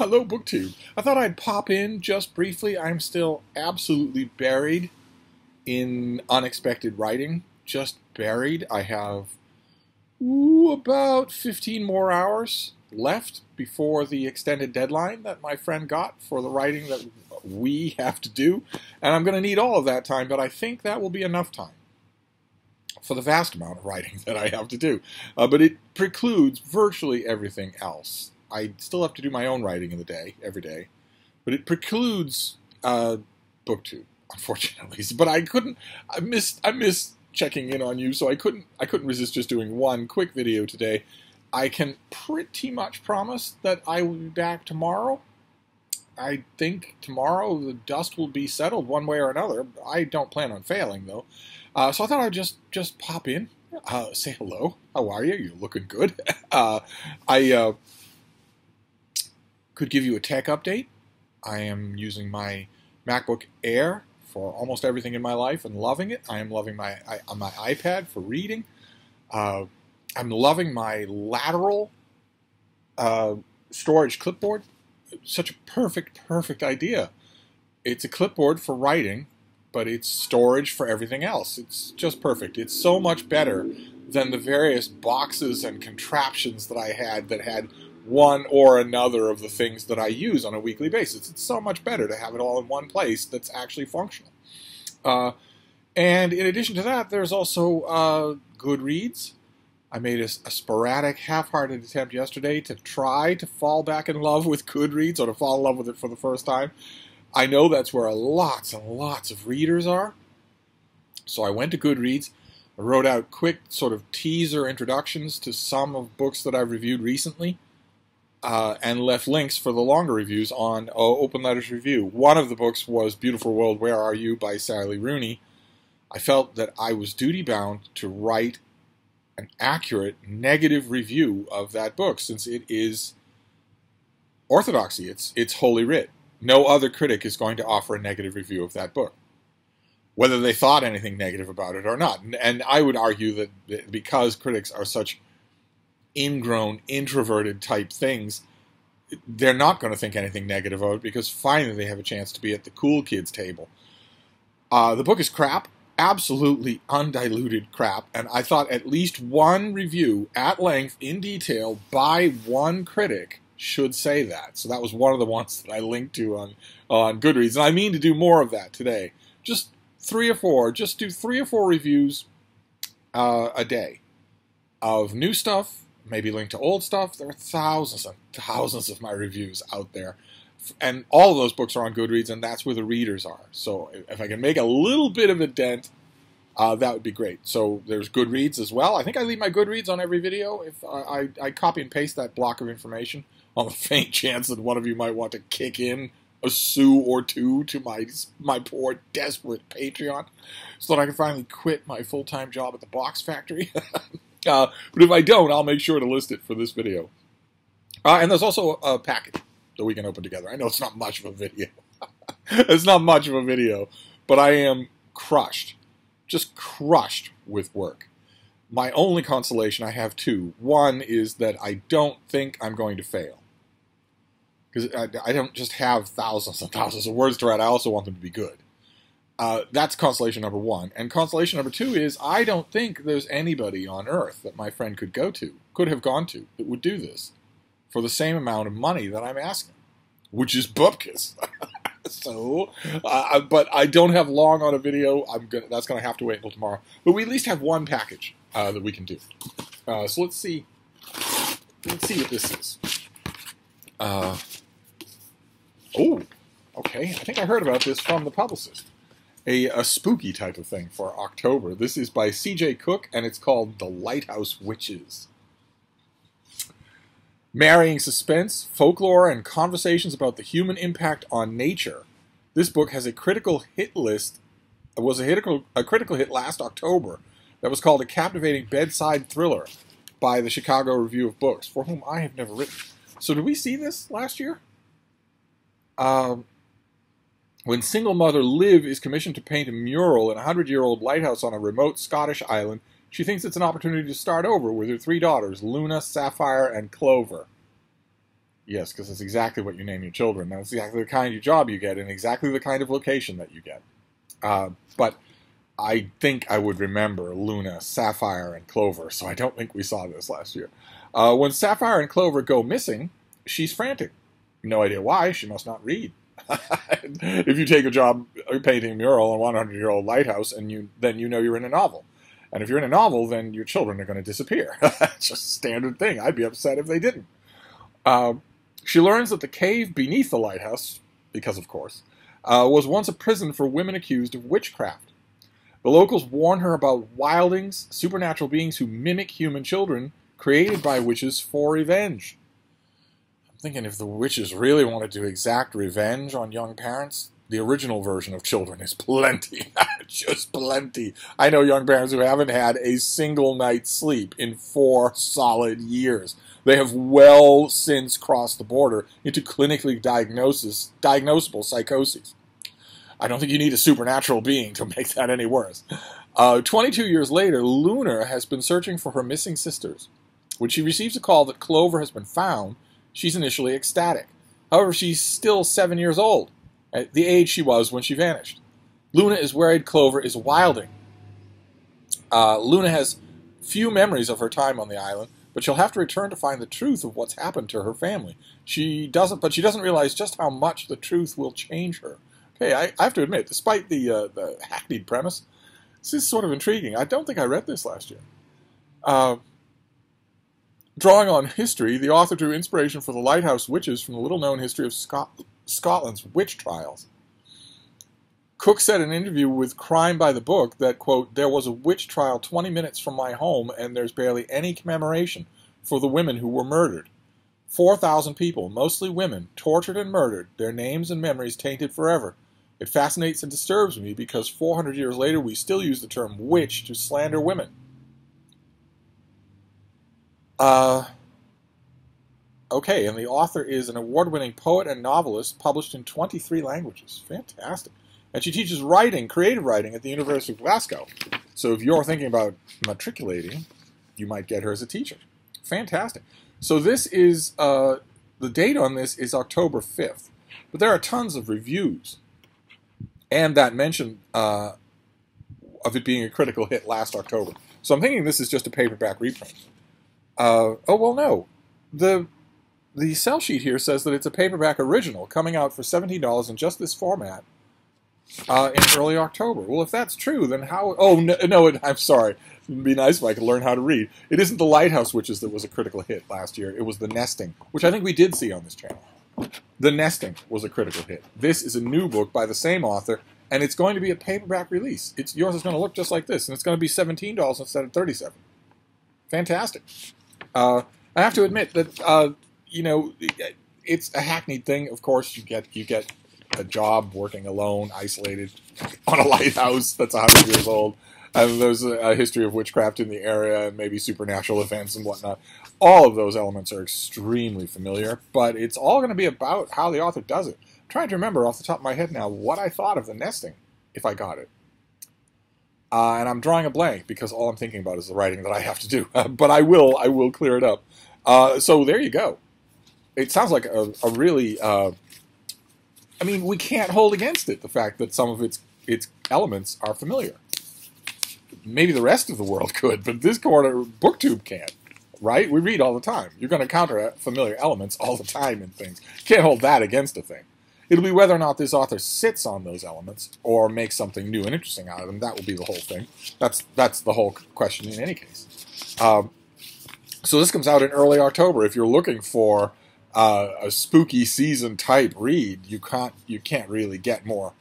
Hello, BookTube. I thought I'd pop in just briefly. I'm still absolutely buried in unexpected writing. Just buried. I have ooh, about 15 more hours left before the extended deadline that my friend got for the writing that we have to do. And I'm going to need all of that time, but I think that will be enough time for the vast amount of writing that I have to do. Uh, but it precludes virtually everything else. I still have to do my own writing in the day, every day, but it precludes uh, BookTube, unfortunately. But I couldn't. I missed. I missed checking in on you, so I couldn't. I couldn't resist just doing one quick video today. I can pretty much promise that I will be back tomorrow. I think tomorrow the dust will be settled one way or another. I don't plan on failing though, uh, so I thought I'd just just pop in, uh, say hello. How are you? You're looking good. Uh, I uh, could give you a tech update. I am using my MacBook Air for almost everything in my life and loving it. I am loving my I, my iPad for reading. Uh, I'm loving my lateral uh, storage clipboard. Such a perfect, perfect idea. It's a clipboard for writing, but it's storage for everything else. It's just perfect. It's so much better than the various boxes and contraptions that I had that had one or another of the things that I use on a weekly basis. It's so much better to have it all in one place that's actually functional. Uh, and in addition to that, there's also uh, Goodreads. I made a, a sporadic, half-hearted attempt yesterday to try to fall back in love with Goodreads or to fall in love with it for the first time. I know that's where lots and lots of readers are. So I went to Goodreads. I wrote out quick sort of teaser introductions to some of books that I've reviewed recently uh, and left links for the longer reviews on uh, Open Letters Review. One of the books was Beautiful World, Where Are You by Sally Rooney. I felt that I was duty bound to write an accurate negative review of that book since it is orthodoxy. It's, it's holy writ. No other critic is going to offer a negative review of that book, whether they thought anything negative about it or not. And I would argue that because critics are such ingrown, introverted type things, they're not going to think anything negative of it because finally they have a chance to be at the cool kids table. Uh, the book is crap, absolutely undiluted crap, and I thought at least one review at length, in detail, by one critic should say that. So that was one of the ones that I linked to on on Goodreads, and I mean to do more of that today. Just three or four, just do three or four reviews uh, a day of new stuff maybe link to old stuff. There are thousands and thousands of my reviews out there. And all of those books are on Goodreads, and that's where the readers are. So if I can make a little bit of a dent, uh, that would be great. So there's Goodreads as well. I think I leave my Goodreads on every video. If I, I, I copy and paste that block of information on the faint chance that one of you might want to kick in a sou or two to my my poor desperate Patreon, so that I can finally quit my full time job at the box factory. Uh, but if I don't, I'll make sure to list it for this video. Uh, and there's also a package that we can open together. I know it's not much of a video. it's not much of a video, but I am crushed, just crushed with work. My only consolation, I have two. One is that I don't think I'm going to fail. Because I, I don't just have thousands and thousands of words to write, I also want them to be good. Uh, that's consolation number one. And consolation number two is I don't think there's anybody on earth that my friend could go to, could have gone to, that would do this for the same amount of money that I'm asking, which is bupkis. so, uh, but I don't have long on a video. I'm gonna that's gonna have to wait until tomorrow. But we at least have one package uh, that we can do. Uh, so let's see. Let's see what this is. Uh, oh, okay. I think I heard about this from the publicist a, a spooky type of thing for October. This is by C.J. Cooke, and it's called The Lighthouse Witches. Marrying suspense, folklore, and conversations about the human impact on nature. This book has a critical hit list. It was a, hit, a critical hit last October that was called a captivating bedside thriller by the Chicago Review of Books, for whom I have never written. So, did we see this last year? Um, when single mother Liv is commissioned to paint a mural in a hundred year old lighthouse on a remote Scottish island, she thinks it's an opportunity to start over with her three daughters, Luna, Sapphire, and Clover. Yes, because it's exactly what you name your children. That's exactly the kind of job you get and exactly the kind of location that you get. Uh, but I think I would remember Luna, Sapphire, and Clover, so I don't think we saw this last year. Uh, when Sapphire and Clover go missing, she's frantic. No idea why. She must not read. if you take a job painting a mural on a 100 year old lighthouse, and you then you know you're in a novel. And if you're in a novel, then your children are going to disappear. It's just a standard thing. I'd be upset if they didn't. Uh, she learns that the cave beneath the lighthouse, because of course, uh, was once a prison for women accused of witchcraft. The locals warn her about wildings, supernatural beings who mimic human children, created by witches for revenge thinking if the witches really wanted to exact revenge on young parents, the original version of Children is plenty. Just plenty. I know young parents who haven't had a single night's sleep in four solid years. They have well since crossed the border into clinically diagnosis, diagnosable psychoses. I don't think you need a supernatural being to make that any worse. Uh, 22 years later, Luna has been searching for her missing sisters. When she receives a call that Clover has been found, she's initially ecstatic. However, she's still seven years old, at the age she was when she vanished. Luna is worried Clover is wilding. Uh, Luna has few memories of her time on the island, but she'll have to return to find the truth of what's happened to her family. She doesn't, but she doesn't realize just how much the truth will change her. Okay, I, I have to admit, despite the uh, the hackneyed premise, this is sort of intriguing. I don't think I read this last year. Uh, Drawing on history, the author drew inspiration for the Lighthouse Witches from the little known history of Scot- Scotland's witch trials. Cooke said in an interview with Crime by the Book that, quote, there was a witch trial 20 minutes from my home and there's barely any commemoration for the women who were murdered. 4,000 people, mostly women, tortured and murdered, their names and memories tainted forever. It fascinates and disturbs me because 400 years later we still use the term witch to slander women. Uh, okay, and the author is an award winning poet and novelist published in 23 languages. Fantastic. And she teaches writing, creative writing, at the University of Glasgow. So if you're thinking about matriculating, you might get her as a teacher. Fantastic. So this is, uh, the date on this is October 5th. But there are tons of reviews. And that mention uh, of it being a critical hit last October. So I'm thinking this is just a paperback reprint. Uh, oh well, no. The the sell sheet here says that it's a paperback original coming out for seventeen dollars in just this format uh, in early October. Well, if that's true, then how? Oh no, no it, I'm sorry. It'd be nice if I could learn how to read. It isn't the Lighthouse Witches that was a critical hit last year. It was the Nesting, which I think we did see on this channel. The Nesting was a critical hit. This is a new book by the same author, and it's going to be a paperback release. It's yours is going to look just like this, and it's going to be seventeen dollars instead of thirty-seven. Fantastic. Uh, I have to admit that uh, you know it's a hackneyed thing. Of course, you get you get a job working alone, isolated on a lighthouse that's hundred years old, and there's a, a, history of witchcraft in the area and maybe supernatural events and whatnot. All of those elements are extremely familiar, but it's all going to be about how the author does it. I'm trying to remember off the top of my head now what I thought of the nesting, if I got it. Uh, and I'm drawing a blank because all I'm thinking about is the writing that I have to do. Uh, but I will, I will clear it up. Uh, so there you go. It sounds like a, a really, uh, I mean, we can't hold against it the fact that some of its its elements are familiar. Maybe the rest of the world could, but this corner booktube can't. Right? We read all the time. You're going to counter familiar elements all the time in things. Can't hold that against a thing. It'll be whether or not this author sits on those elements or makes something new and interesting out of them. That will be the whole thing. That's that's the whole question in any case. Um, so this comes out in early October. If you're looking for uh, a spooky season type read, you can't you can't really get more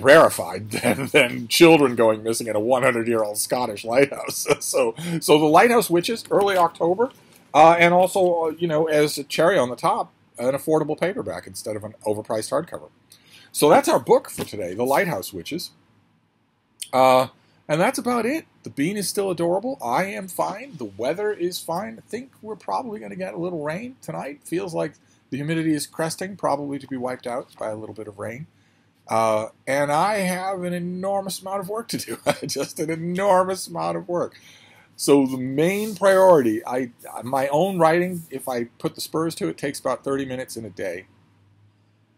rarefied than, than children going missing in a 100 year old Scottish lighthouse. so so the Lighthouse Witches, early October, uh, and also uh, you know as a cherry on the top, an affordable paperback instead of an overpriced hardcover. So that's our book for today, The Lighthouse Witches. Uh, and that's about it. The bean is still adorable. I am fine. The weather is fine. I think we're probably going to get a little rain tonight. Feels like the humidity is cresting, probably to be wiped out by a little bit of rain. Uh, and I have an enormous amount of work to do. Just an enormous amount of work. So the main priority, I my own writing, if I put the spurs to it, takes about 30 minutes in a day.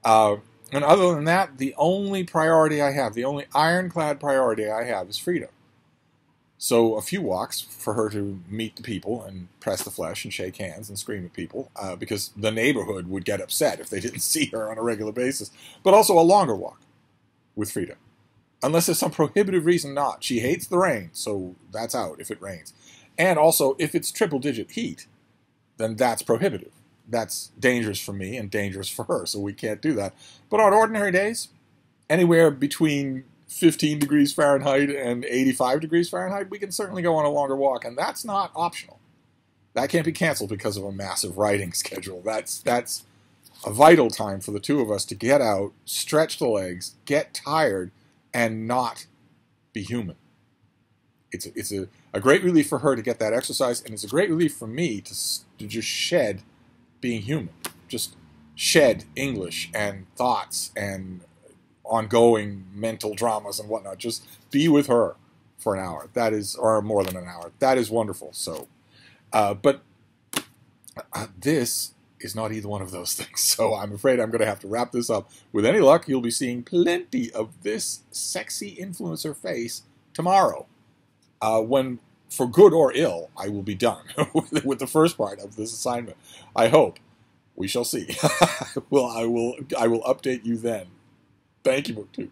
Uh, and other than that, the only priority I have, the only ironclad priority I have is Frida. So a few walks for her to meet the people and press the flesh and shake hands and scream at people, uh, because the neighborhood would get upset if they didn't see her on a regular basis. But also a longer walk with Frida, unless there's some prohibitive reason not. She hates the rain, so that's out if it rains. And also, if it's triple digit heat, then that's prohibitive. That's dangerous for me and dangerous for her, so we can't do that. But on ordinary days, anywhere between 15 degrees Fahrenheit and 85 degrees Fahrenheit, we can certainly go on a longer walk, and that's not optional. That can't be canceled because of a massive writing schedule. That's that's a vital time for the two of us to get out, stretch the legs, get tired, and not be human. It's a, it's a, a great relief for her to get that exercise, and it's a great relief for me to, to just shed being human. Just shed English and thoughts and ongoing mental dramas and whatnot. Just be with her for an hour. That is, or more than an hour. That is wonderful. So, uh, but uh, this is not either one of those things. So I'm afraid I'm going to have to wrap this up. With any luck, you'll be seeing plenty of this sexy influencer face tomorrow. Uh, when, for good or ill, I will be done with, the first part of this assignment. I hope. We shall see. well, I will. I will update you then. Thank you, BookTube.